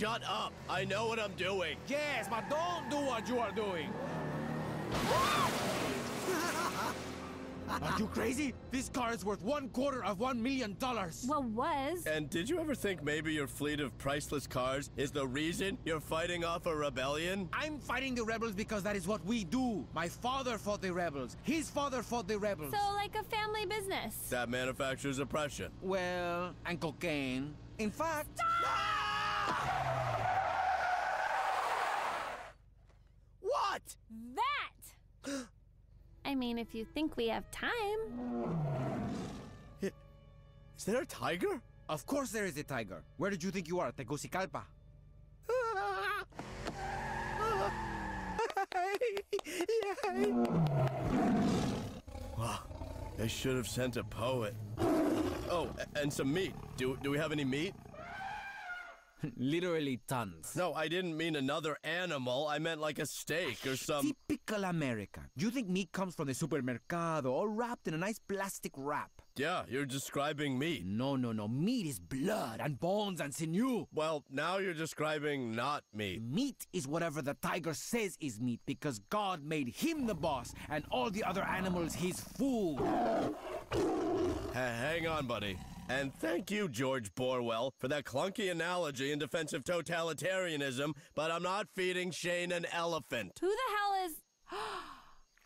shut up. I know what I'm doing. Yes, but don't do what you are doing. Are you crazy? This car is worth one quarter of one million dollars. Well, was. And did you ever think maybe your fleet of priceless cars is the reason you're fighting off a rebellion? I'm fighting the rebels because that is what we do. My father fought the rebels. His father fought the rebels. So, like a family business. That manufactures oppression. well, and cocaine. In fact, What? That! I mean, if you think we have time. Is there a tiger? of course there is a tiger. Where did you think you are? Tegucigalpa. Ah, they should have sent a poet. Oh, and some meat. Do, do we have any meat? Literally tons. No, I didn't mean another animal. I meant like a steak or some. Typical American. You think meat comes from the supermercado, all wrapped in a nice plastic wrap? Yeah, you're describing meat. No, no, no. Meat is blood and bones and sinew. Well, now you're describing not meat. Meat is whatever the tiger says is meat because God made him the boss and all the other animals his food. Ha- hang on, buddy. And thank you, George Orwell, for that clunky analogy in defense of totalitarianism, but I'm not feeding Shane an elephant. Who the hell is.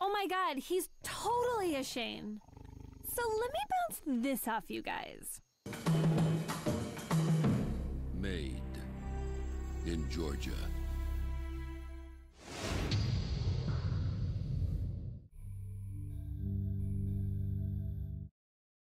Oh my god, he's totally a Shane. So let me bounce this off you guys. Made in Georgia.